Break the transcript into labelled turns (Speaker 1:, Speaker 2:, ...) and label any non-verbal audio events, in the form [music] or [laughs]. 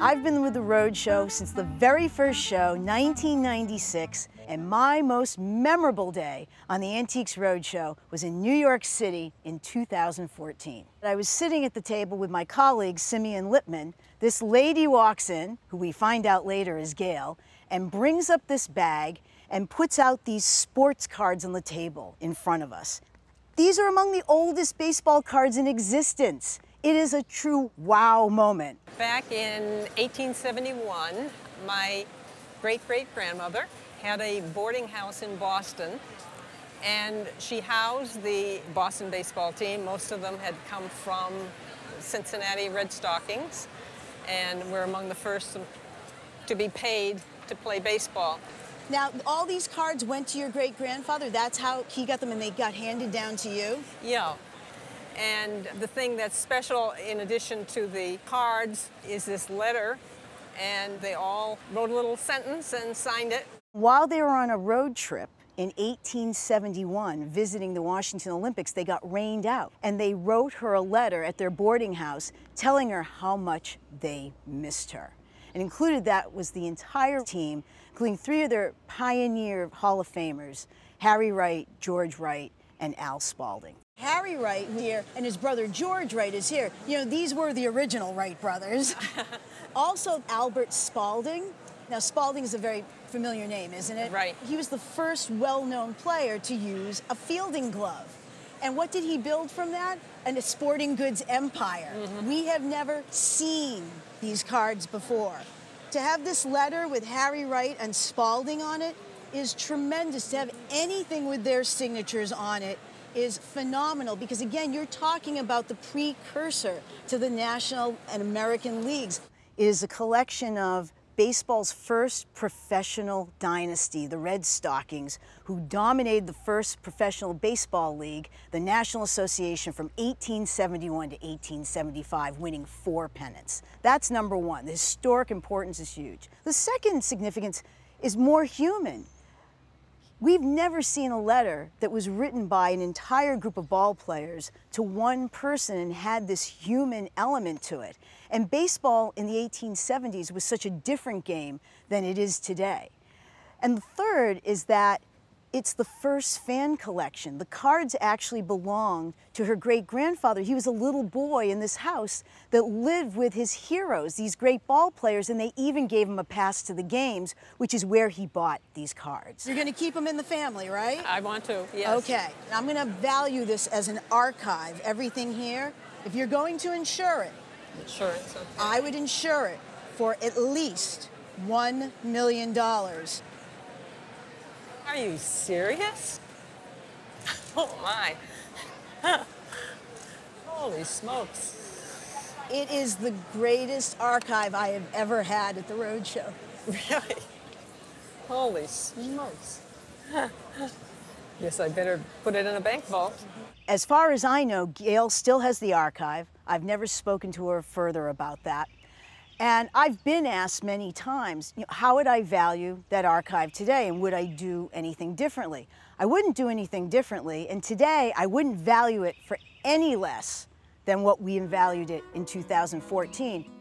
Speaker 1: I've been with the Roadshow since the very first show, 1996, and my most memorable day on the Antiques Roadshow was in New York City in 2014. I was sitting at the table with my colleague, Simeon Lipman. This lady walks in, who we find out later is Gail, and brings up this bag and puts out these sports cards on the table in front of us. These are among the oldest baseball cards in existence. It is a true wow moment.
Speaker 2: Back in 1871, my great-great-grandmother had a boarding house in Boston and she housed the Boston baseball team. Most of them had come from Cincinnati Red Stockings and were among the first to be paid to play baseball.
Speaker 1: Now, all these cards went to your great grandfather. That's how he got them and they got handed down to you?
Speaker 2: Yeah. And the thing that's special, in addition to the cards, is this letter. And they all wrote a little sentence and signed it.
Speaker 1: While they were on a road trip, in 1871, visiting the Washington Olympics, they got rained out. And they wrote her a letter at their boarding house telling her how much they missed her. And included that was the entire team, including three of their pioneer Hall of Famers, Harry Wright, George Wright, and Al Spalding. Harry Wright here and his brother George Wright is here. You know, these were the original Wright brothers. [laughs] also, Albert Spalding. Now, Spalding is a very familiar name, isn't it?
Speaker 2: Right.
Speaker 1: He was the first well-known player to use a fielding glove. And what did he build from that? An, a sporting goods empire. Mm -hmm. We have never seen these cards before. To have this letter with Harry Wright and Spalding on it is tremendous. To have anything with their signatures on it is phenomenal because, again, you're talking about the precursor to the National and American Leagues. It is a collection of baseball's first professional dynasty, the Red Stockings, who dominated the first professional baseball league, the National Association from 1871 to 1875, winning four pennants. That's number one. The historic importance is huge. The second significance is more human. We've never seen a letter that was written by an entire group of ball players to one person and had this human element to it. And baseball in the 1870s was such a different game than it is today. And the third is that it's the first fan collection. The cards actually belong to her great grandfather. He was a little boy in this house that lived with his heroes, these great ball players, and they even gave him a pass to the games, which is where he bought these cards. You're going to keep them in the family, right?
Speaker 2: I want to, yes.
Speaker 1: Okay. I'm going to value this as an archive, everything here. If you're going to insure it,
Speaker 2: insurance, okay.
Speaker 1: I would insure it for at least $1 million.
Speaker 2: Are you serious? [laughs] Oh my. [laughs] Holy smokes.
Speaker 1: It is the greatest archive I have ever had at the Roadshow. [laughs]
Speaker 2: Really? Holy smokes. Guess I better put it in a bank vault.
Speaker 1: As far as I know, Gail still has the archive. I've never spoken to her further about that. And I've been asked many times, you know, how would I value that archive today and would I do anything differently? I wouldn't do anything differently, and today I wouldn't value it for any less than what we valued it in 2014.